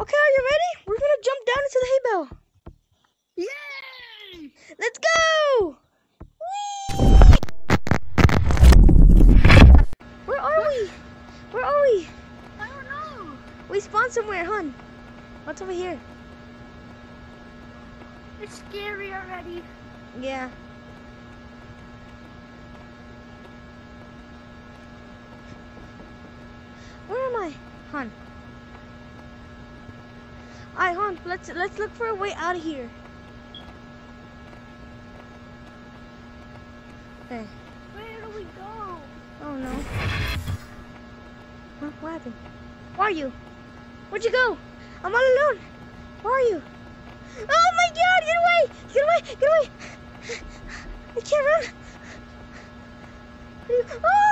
Okay, are you ready? We're gonna jump down into the hay bale. Yay! Let's go! Whee! Where are we? Where are we? I don't know. We spawned somewhere, hun. What's over here? It's scary already. Yeah. Where am I? Hun. Alright, hon, let's let's look for a way out of here. Okay. Where do we go? Oh no. Huh? What happened? Where are you? Where'd you go? I'm all alone. Where are you? Oh my god, get away! Get away! Get away! I can't run! Where are you? Oh!